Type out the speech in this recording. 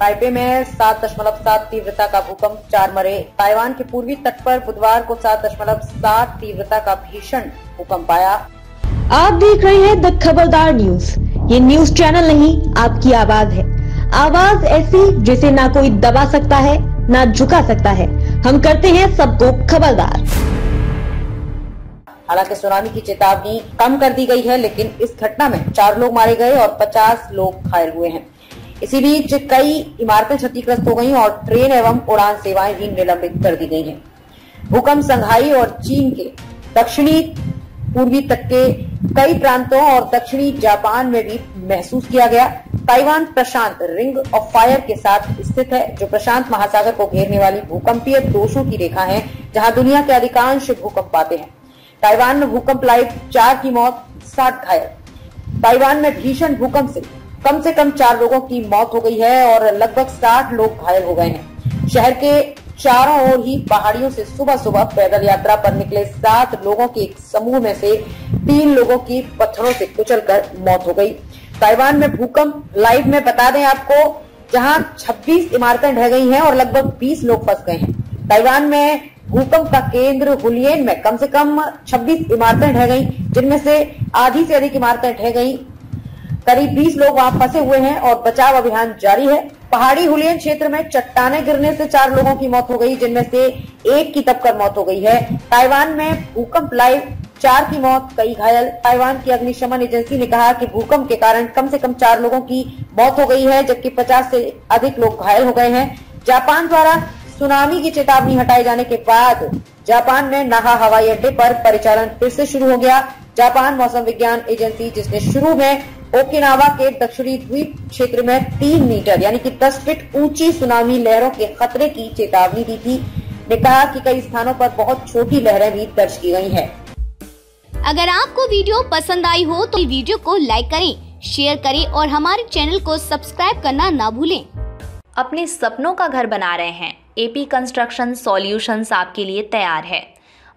Taipei में सात दशमलव सात तीव्रता का भूकंप चार मरे। ताइवान के पूर्वी तट पर बुधवार को सात दशमलव सात तीव्रता का भीषण भूकंप आया। आप देख रहे हैं द खबरदार न्यूज़। ये न्यूज़ चैनल नहीं आपकी आवाज़ है। आवाज़ ऐसी जिसे ना कोई दबा सकता है ना झुका सकता है। हम करते हैं सबको खबरदार। हालाँकि सुनामी की चेतावनी कम कर दी गई है लेकिन इस घटना में चार लोग मारे गए और 50 लोग घायल हुए हैं। इसी बीच कई इमारतें क्षतिग्रस्त हो गई और ट्रेन एवं उड़ान सेवाएँ भी निलंबित कर दी गई हैं। भूकंप, संघाई और चीन के दक्षिणी, पूर्वी तट के कई प्रांतों और दक्षिणी जापान में भी महसूस किया गया। ताइवान प्रशांत रिंग ऑफ़ फायर के साथ स्थित है, जो प्रशांत महासागर को घेरने वाली भूकंपीय दोषों की रेखा है, जहाँ दुनिया के अधिकांश भूकंप आते हैं। ताइवान में भूकंप लाइव चार की मौत, सात घायल। ताइवान में भीषण भूकंप से कम से कम चार लोगों की मौत हो गई है और लगभग साठ लोग घायल हो गए हैं। शहर के चारों ओर ही पहाड़ियों से सुबह सुबह पैदल यात्रा पर निकले सात लोगों के एक समूह में से तीन लोगों की पत्थरों से कुचलकर मौत हो गई। ताइवान में भूकंप लाइव में बता दें आपको, जहाँ 26 इमारतें ढह गई हैं और लगभग 20 लोग फंस गए हैं। ताइवान में भूकंप का केंद्र हुलियन में कम से कम 26 इमारतें ढह गई, जिनमें से आधी से अधिक इमारतें ढह गई। करीब 20 लोग वहाँ फंसे हुए हैं और बचाव अभियान जारी है। पहाड़ी हुलियन क्षेत्र में चट्टाने गिरने से चार लोगों की मौत हो गई, जिनमें से एक की तब कर मौत हो गई है। ताइवान में भूकंप लाइव, चार की मौत, कई घायल। ताइवान की अग्निशमन एजेंसी ने कहा कि भूकंप के कारण कम से कम चार लोगों की मौत हो गई है, जबकि 50 से अधिक लोग घायल हो गए हैं। जापान द्वारा सुनामी की चेतावनी हटाए जाने के बाद जापान में नाहा हवाई अड्डे पर परिचालन फिर से शुरू हो गया। जापान मौसम विज्ञान एजेंसी, जिसने शुरू में ओकिनावा के दक्षिणी द्वीप क्षेत्र में तीन मीटर यानी कि 10 फीट ऊँची सुनामी लहरों के खतरे की चेतावनी दी थी। ने कहा कि कई स्थानों पर बहुत छोटी लहरें भी दर्ज की गई हैं। अगर आपको वीडियो पसंद आई हो तो वीडियो को लाइक करें शेयर करें और हमारे चैनल को सब्सक्राइब करना ना भूलें। अपने सपनों का घर बना रहे हैं। एपी कंस्ट्रक्शन सॉल्यूशंस आपके लिए तैयार है।